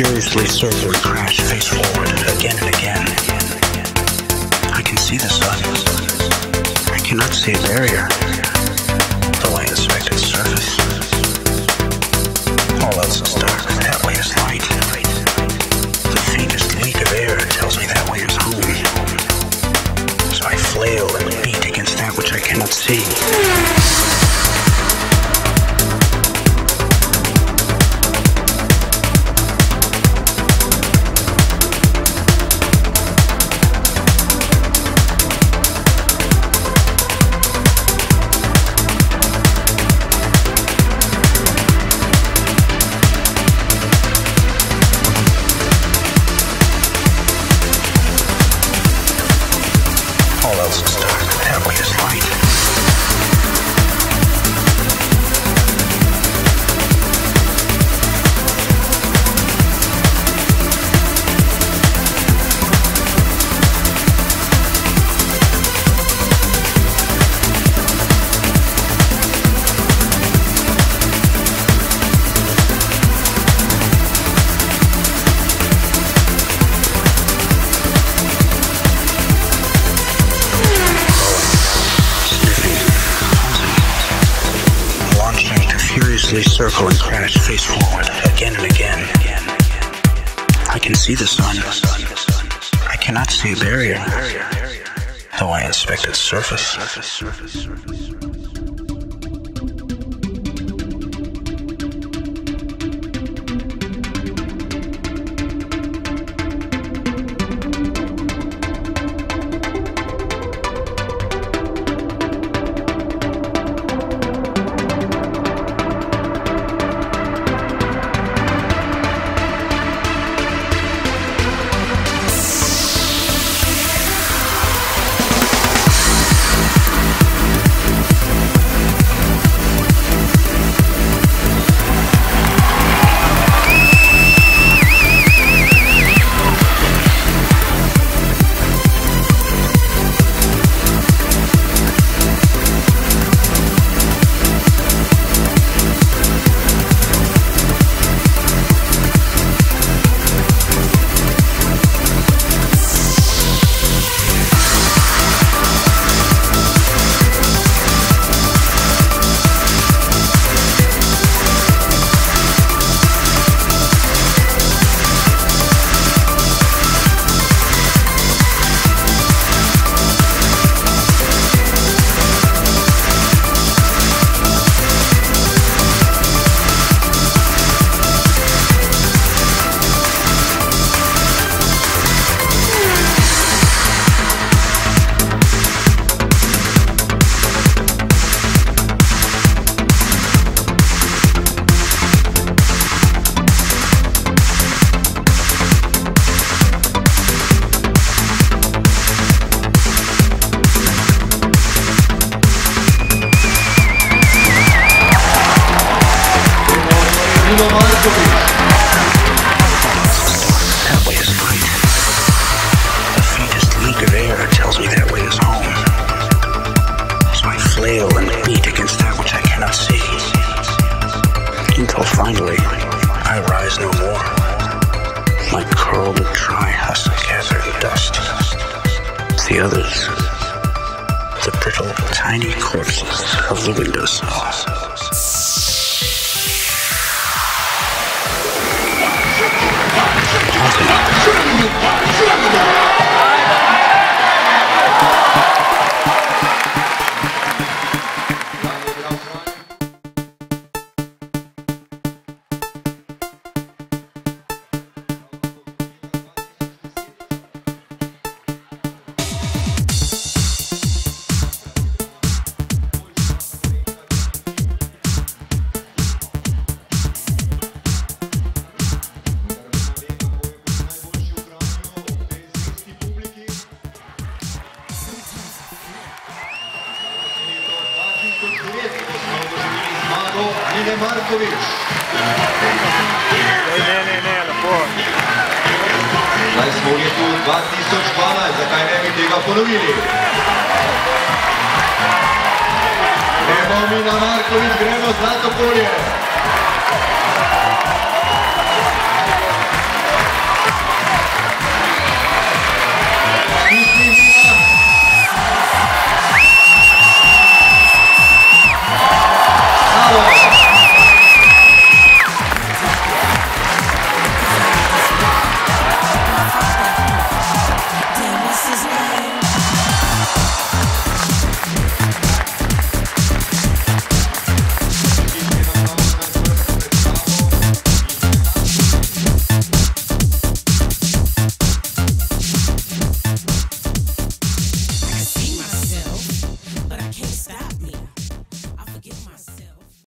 furiously circle crash face forward see the sun. I cannot see a barrier, though I inspect its surface. All else is dark, that way is light. The faintest leak of air tells me that way is home. So I flail and beat against that which I cannot see. Dark. That way is light. To circle and crash face forward again and again. I can see the sun. I cannot see a barrier, though I inspect its surface. The faintest leak of air tells me that way is home. So I flail and beat against that which I cannot see. Until finally, I rise no more. My curled dry dust. The others, the brittle, tiny corpses of the windowsills. Mine Markovič. Ej, ne, ne, ne, lepo. Zdaj smo v letu 2012, zakaj ne bi tega ponovili? Gremo Mina Markovič, gremo Zlato polje.